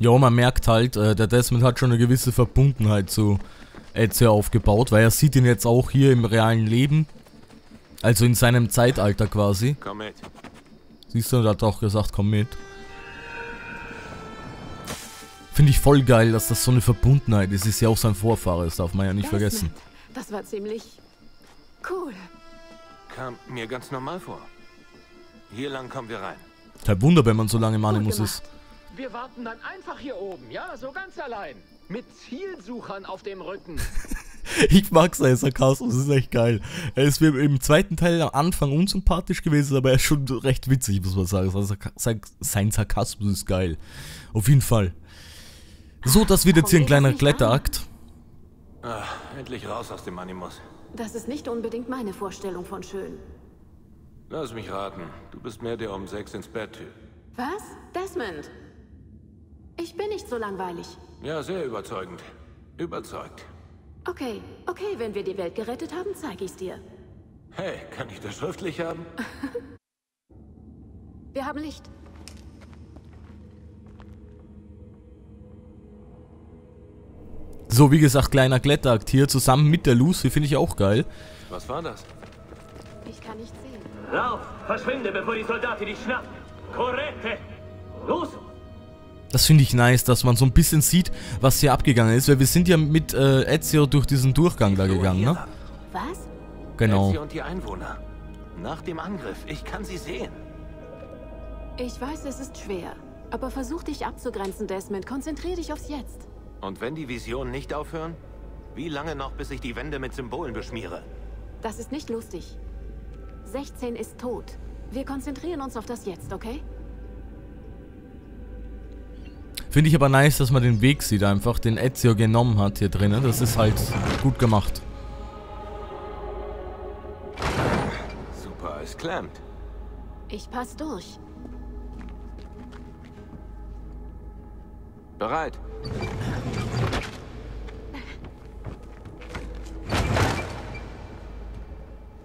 Ja, man merkt halt, äh, der Desmond hat schon eine gewisse Verbundenheit zu Ezio aufgebaut, weil er sieht ihn jetzt auch hier im realen Leben. Also in seinem Zeitalter quasi. Komm mit. Siehst du, er hat auch gesagt, komm mit. Finde ich voll geil, dass das so eine Verbundenheit ist. Ist ja auch sein Vorfahre, das darf man ja nicht vergessen. Das war ziemlich cool. Kam mir ganz normal vor. Hier lang kommen wir rein. Kein Wunder, wenn man so lange im Animus ist. Wir warten dann einfach hier oben, ja, so ganz allein. Mit Zielsuchern auf dem Rücken. Ich mag seinen Sarkasmus, das ist echt geil. Er ist mir im zweiten Teil am Anfang unsympathisch gewesen, aber er ist schon recht witzig, muss man sagen. Also sein- Sarkasmus ist geil. Auf jeden Fall. So, das wird jetzt hier ein kleiner Kletterakt. Ah, endlich raus aus dem Animus. Das ist nicht unbedingt meine Vorstellung von schön. Lass mich raten. Du bist mehr der um sechs ins Bett-Typ. Was? Desmond? Ich bin nicht so langweilig. Ja, sehr überzeugend. Überzeugt. Okay, okay, wenn wir die Welt gerettet haben, zeige ich's dir. Hey, kann ich das schriftlich haben? Wir haben Licht. So, wie gesagt, kleiner Kletterakt hier zusammen mit der Lucy, finde ich auch geil. Was war das? Ich kann nicht sehen. Lauf! Verschwinde, bevor die Soldaten dich schnappen! Correte! Los! Das finde ich nice, dass man so ein bisschen sieht, was hier abgegangen ist, weil wir sind ja mit äh, Ezio durch diesen Durchgang da gegangen, ne? Was? Genau. Ezio und die Einwohner. Nach dem Angriff. Ich kann sie sehen. Ich weiß, es ist schwer. Aber versuch dich abzugrenzen, Desmond. Konzentrier dich aufs Jetzt. Und wenn die Visionen nicht aufhören? Wie lange noch, bis ich die Wände mit Symbolen beschmiere? Das ist nicht lustig. 16 ist tot. Wir konzentrieren uns auf das Jetzt, okay? Finde ich aber nice, dass man den Weg sieht einfach, den Ezio genommen hat hier drinnen. Das ist halt gut gemacht. Super, es klemmt. Ich pass durch. Bereit.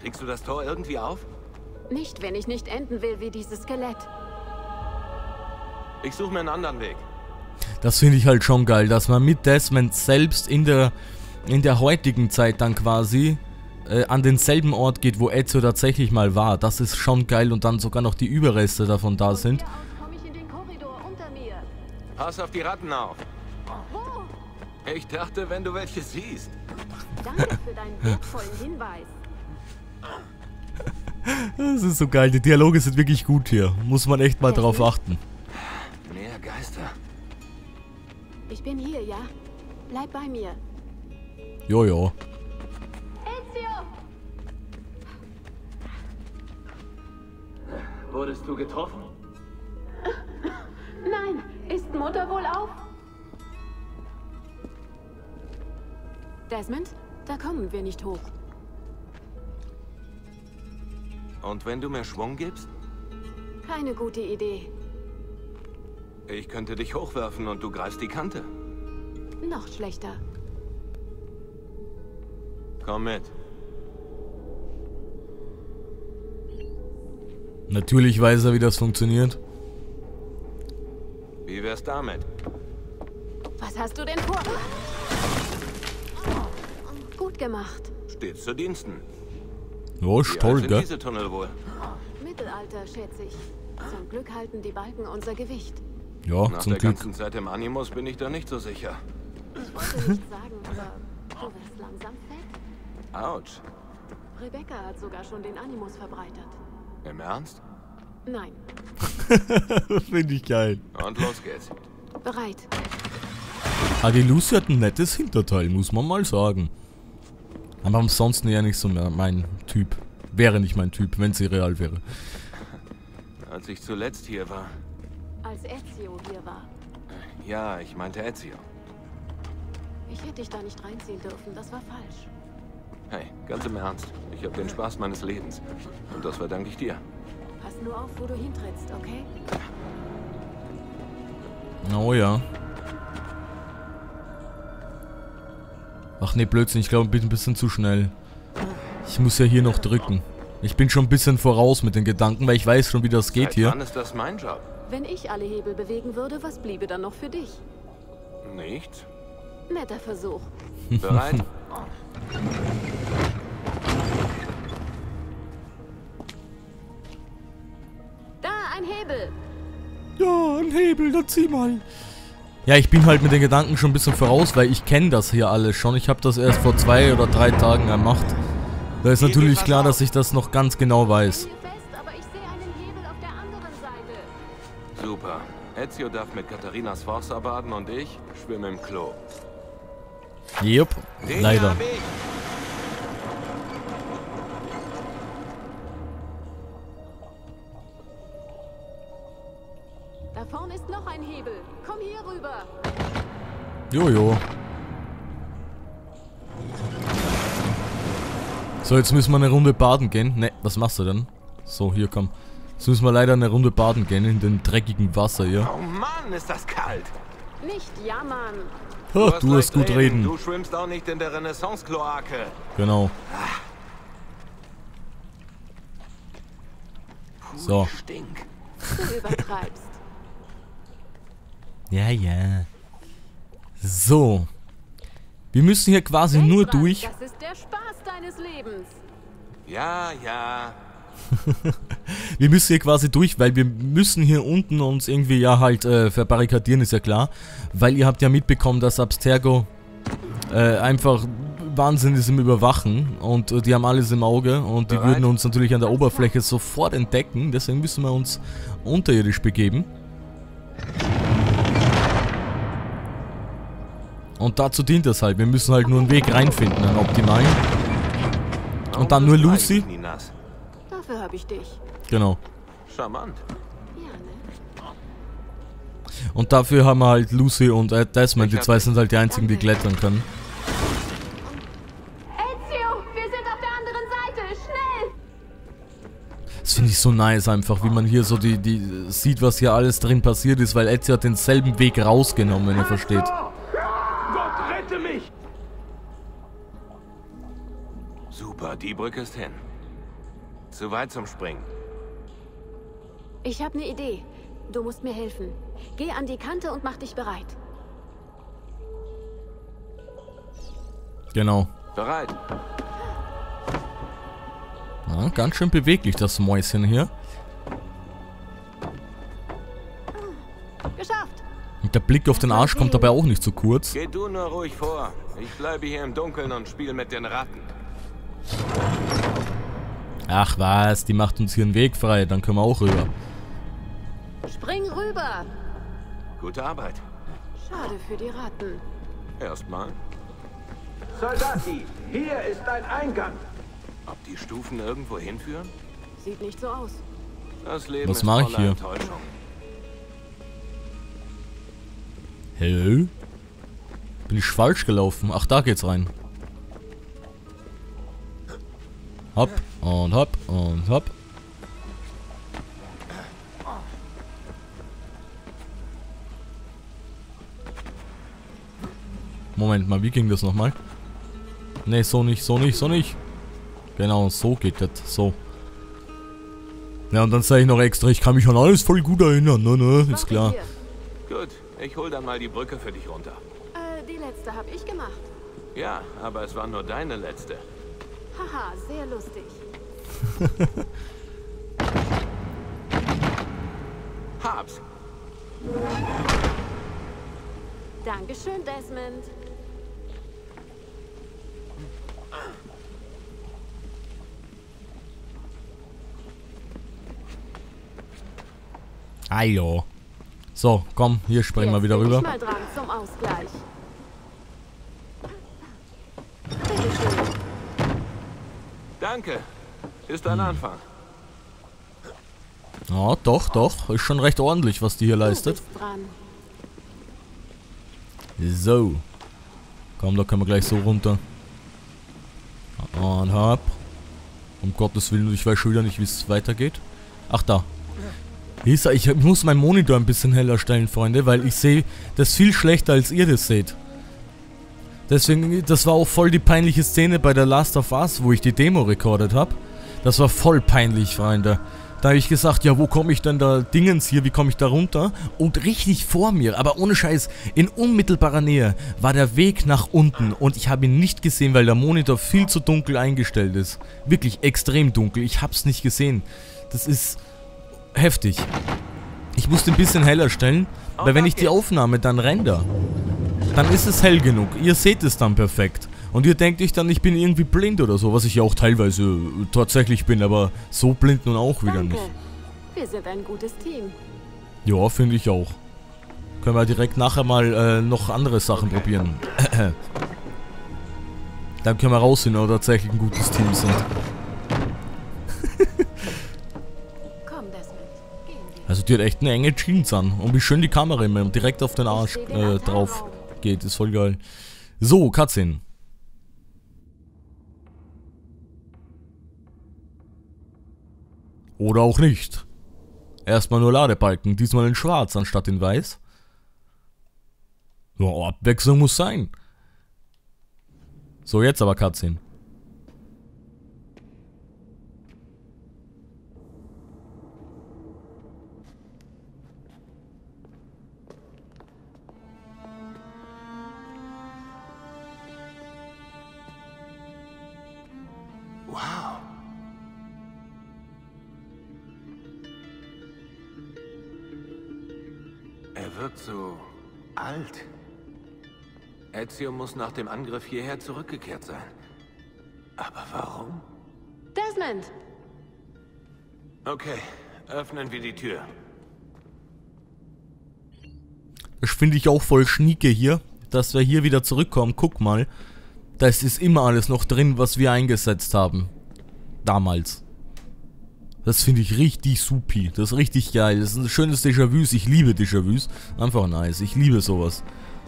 Kriegst du das Tor irgendwie auf? Nicht, wenn ich nicht enden will wie dieses Skelett. Ich suche mir einen anderen Weg. Das finde ich halt schon geil, dass man mit Desmond selbst in der, in der heutigen Zeit dann quasi äh, an denselben Ort geht, wo Ezio tatsächlich mal war. Das ist schon geil und dann sogar noch die Überreste davon da sind. Hier aus komme ich in den Korridor unter mir. Pass auf die Ratten auf. Wo? Ich dachte, wenn du welche siehst. Danke für deinen wertvollen Hinweis. Das ist so geil, die Dialoge sind wirklich gut hier. Muss man echt mal drauf achten. Ich bin hier, ja? Bleib bei mir. Jojo. Ezio! Wurdest du getroffen? Nein, ist Mutter wohl auf? Desmond, da kommen wir nicht hoch. Und wenn du mir Schwung gibst? Keine gute Idee. Ich könnte dich hochwerfen und du greifst die Kante. Noch schlechter. Komm mit. Natürlich weiß er, wie das funktioniert. Wie wär's damit? Was hast du denn vor? Gut gemacht. Stets zu Diensten. Alt sind gell? diese Tunnel wohl? Mittelalter, schätze ich. Zum Glück halten die Balken unser Gewicht. Ja, Nach zum der Glück. ganzen Zeit im Animus bin ich da nicht so sicher. Ich wollte nicht sagen, aber du wirst langsam fett. Autsch. Rebecca hat sogar schon den Animus verbreitert. Im Ernst? Nein. Finde ich geil. Und los geht's. Bereit. Ah, die Lucy hat ein nettes Hinterteil, muss man mal sagen. Aber ansonsten eher nicht so mehr mein Typ. Wäre nicht mein Typ, wenn sie real wäre. Als ich zuletzt hier war. Als Ezio hier war. Ja, ich meinte Ezio. Ich hätte dich da nicht reinziehen dürfen, das war falsch. Hey, ganz im Ernst. Ich habe den Spaß meines Lebens. Und das verdanke ich dir. Pass nur auf, wo du hintrittst, okay? Oh ja. Ach nee, Blödsinn, ich glaube, ich bin ein bisschen zu schnell. Ich muss ja hier noch drücken. Ich bin schon ein bisschen voraus mit den Gedanken, weil ich weiß schon, wie das geht Seit hier. Wann ist das mein Job? Wenn ich alle Hebel bewegen würde, was bliebe dann noch für dich? Nichts. Netter Versuch. Bereit? Da, ein Hebel. Ja, ein Hebel, dann zieh mal. Ja, ich bin halt mit den Gedanken schon ein bisschen voraus, weil ich kenne das hier alles schon. Ich habe das erst vor zwei oder drei Tagen gemacht. Da ist natürlich klar, dass ich das noch ganz genau weiß. Ezio darf mit Katharinas Forza baden und ich schwimme im Klo. Jupp, leider. Da vorne ist noch ein Hebel. Komm hier rüber. Jojo. So, jetzt müssen wir eine Runde baden gehen. Ne, was machst du denn? So, hier komm. Jetzt müssen wir leider eine Runde baden gehen in dem dreckigen Wasser hier. Oh Mann, ist das kalt. Nicht jammern. Ha, du hast leicht gut reden. Du schwimmst auch nicht in der Renaissance-Kloake. Genau. Puh, So. Stink. Du übertreibst. Ja, ja. So. Wir müssen hier quasi Denk nur dran, durch. Das ist der Spaß deines Lebens. Ja, ja. Wir müssen hier quasi durch, weil wir müssen hier unten uns irgendwie ja halt äh, verbarrikadieren, ist ja klar. Weil ihr habt ja mitbekommen, dass Abstergo äh, einfach Wahnsinn ist im Überwachen und äh, die haben alles im Auge und die Bereit? würden uns natürlich an der Oberfläche sofort entdecken. Deswegen müssen wir uns unterirdisch begeben. Und dazu dient es halt. Wir müssen halt nur einen Weg reinfinden, einen optimalen. Und dann nur Lucy. Habe ich dich. Genau. Charmant. Ja, ne? Und dafür haben wir halt Lucy und äh, Desmond. Die zwei sind halt die einzigen, die klettern können. Ezio, wir sind auf der anderen Seite. Schnell! Das finde ich so nice einfach, wie man hier so die, die sieht, was hier alles drin passiert ist, weil Ezio hat denselben Weg rausgenommen, wenn ihr versteht. Gott, rette mich! Super, die Brücke ist hin. Zu weit zum Springen. Ich habe eine Idee. Du musst mir helfen. Geh an die Kante und mach dich bereit. Genau. Bereit. Ja, ganz schön beweglich, das Mäuschen hier. Geschafft! Und der Blick auf den Arsch kommt dabei auch nicht zu kurz. Geh du nur ruhig vor. Ich bleibe hier im Dunkeln und spiele mit den Ratten. Ach was, die macht uns hier einen Weg frei, dann können wir auch rüber. Spring rüber! Gute Arbeit. Schade für die Ratten. Erstmal. Soldati, hier ist dein Eingang. Ob die Stufen irgendwo hinführen? Sieht nicht so aus. Das Leben Was ist mach ich hier? Enttäuschung. Hä? Bin ich falsch gelaufen? Ach, da geht's rein. Hopp und hopp und hopp. Moment mal, wie ging das nochmal? Ne, so nicht, so nicht, so nicht. Genau, so geht das, so. Ja, und dann sage ich noch extra, ich kann mich an alles voll gut erinnern, ne, ne, ist klar. Gut, ich hol dann mal die Brücke für dich runter. Äh, die letzte habe ich gemacht. Ja, aber es war nur deine letzte. Haha, sehr lustig. Hab's. Dankeschön, Desmond. Ajo. So, komm, hier springen wir wieder rüber. Ich mal dran zum Ausgleich. Danke. Ist ein Anfang. Ja, doch, doch. Ist schon recht ordentlich, was die hier Du leistet. So. Komm, da können wir gleich so runter. Und hopp. Um Gottes Willen, ich weiß schon wieder nicht, wie es weitergeht. Ach, da. Lisa, ich muss meinen Monitor ein bisschen heller stellen, Freunde, weil ich sehe das viel schlechter, als ihr das seht. Deswegen, das war auch voll die peinliche Szene bei der Last of Us, wo ich die Demo rekordet habe. Das war voll peinlich, Freunde. Da habe ich gesagt, ja, wo komme ich denn da Dingens hier, wie komme ich da runter? Und richtig vor mir, aber ohne Scheiß, in unmittelbarer Nähe war der Weg nach unten und ich habe ihn nicht gesehen, weil der Monitor viel zu dunkel eingestellt ist. Wirklich extrem dunkel, ich habe es nicht gesehen. Das ist heftig. Ich musste ein bisschen heller stellen, weil wenn ich die Aufnahme dann render, dann ist es hell genug. Ihr seht es dann perfekt. Und ihr denkt euch dann, ich bin irgendwie blind oder so, was ich ja auch teilweise tatsächlich bin, aber so blind nun auch wieder Danke. nicht. Wir sind ein gutes Team. Ja, finde ich auch. Können wir direkt nachher mal äh, noch andere Sachen probieren. Dann können wir rausfinden, ob wir tatsächlich ein gutes Team sind. Also die hat echt eine enge Jeans an. Und wie schön die Kamera immer direkt auf den Arsch äh, drauf geht. Ist voll geil. So, Cutscene. Oder auch nicht. Erstmal nur Ladebalken, diesmal in schwarz anstatt in weiß. Ja, Abwechslung muss sein. So, jetzt aber Cutscene. Wirkt so alt. Ezio muss nach dem Angriff hierher zurückgekehrt sein. Aber warum? Desmond! Okay, öffnen wir die Tür. Das finde ich auch voll schnieke hier, dass wir hier wieder zurückkommen. Guck mal, das ist immer alles noch drin, was wir eingesetzt haben. Damals. Das finde ich richtig supi. Das ist richtig geil. Das ist ein schönes Déjà-vus. Ich liebe Déjà-vus. Einfach nice. Ich liebe sowas.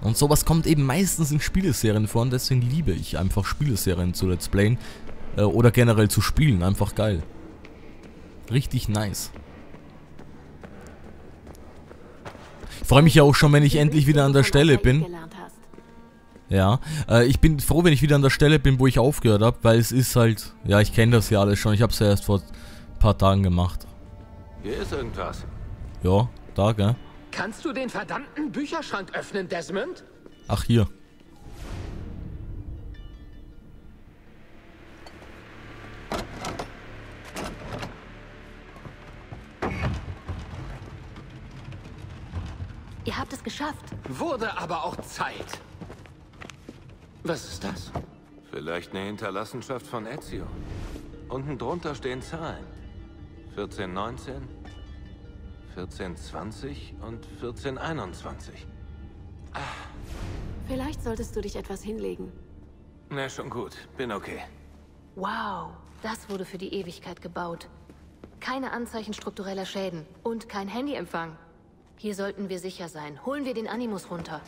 Und sowas kommt eben meistens in Spieleserien vor und deswegen liebe ich einfach Spieleserien zu Let's Playen. Äh, oder generell zu spielen. Einfach geil. Richtig nice. Ich freue mich ja auch schon, wenn ich endlich wieder an der Stelle bin. Ja, äh, ich bin froh, wenn ich wieder an der Stelle bin, wo ich aufgehört habe, weil es ist halt, ja, ich kenne das ja alles schon. Ich habe es ja erst vor paar Tagen gemacht. Hier ist irgendwas. Ja, da, gell? Kannst du den verdammten Bücherschrank öffnen, Desmond? Ach, hier. Ihr habt es geschafft. Wurde aber auch Zeit. Was ist das? Vielleicht eine Hinterlassenschaft von Ezio. Unten drunter stehen Zahlen. 1419, 1420 und 1421. Vielleicht solltest du dich etwas hinlegen. Na, schon gut. Bin okay. Wow, das wurde für die Ewigkeit gebaut. Keine Anzeichen struktureller Schäden und kein Handyempfang. Hier sollten wir sicher sein. Holen wir den Animus runter.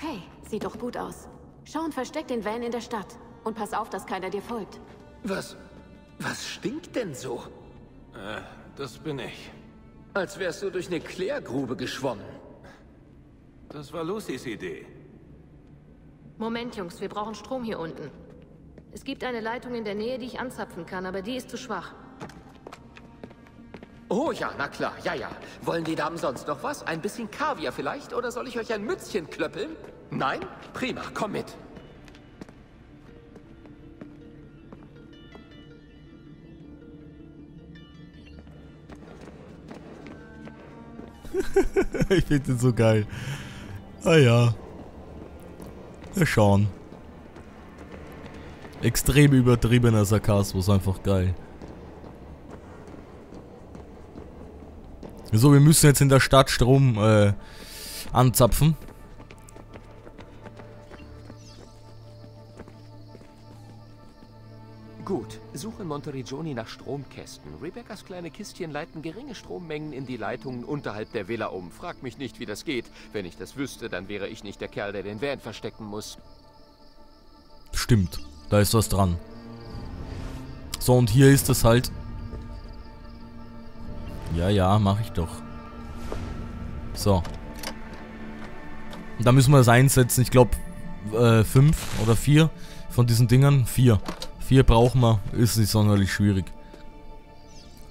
Okay, sieht doch gut aus. Schau und versteck den Van in der Stadt. Und pass auf, dass keiner dir folgt. Was. Was stinkt denn so? Das bin ich. Als wärst du durch eine Klärgrube geschwommen. Das war Lucys Idee. Moment, Jungs, wir brauchen Strom hier unten. Es gibt eine Leitung in der Nähe, die ich anzapfen kann, aber die ist zu schwach. Oh ja, na klar, ja, ja. Wollen die Damen sonst noch was? Ein bisschen Kaviar vielleicht? Oder soll ich euch ein Mützchen klöppeln? Nein? Prima, komm mit. ich finde den so geil. Ah ja. Wir schauen. Extrem übertriebener Sarkasmus, einfach geil. So, wir müssen jetzt in der Stadt Strom äh, anzapfen. Gut, suche in Monteriggioni nach Stromkästen. Rebecca's kleine Kistchen leiten geringe Strommengen in die Leitungen unterhalb der Villa um. Frag mich nicht, wie das geht. Wenn ich das wüsste, dann wäre ich nicht der Kerl, der den Van verstecken muss. Stimmt, da ist was dran. So, und hier ist es halt. Ja, ja, mache ich doch. So. Da müssen wir das einsetzen. Ich glaube, äh, fünf oder vier von diesen Dingern. Vier. Vier brauchen wir. Ist nicht sonderlich schwierig.